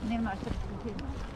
Nemmeno per il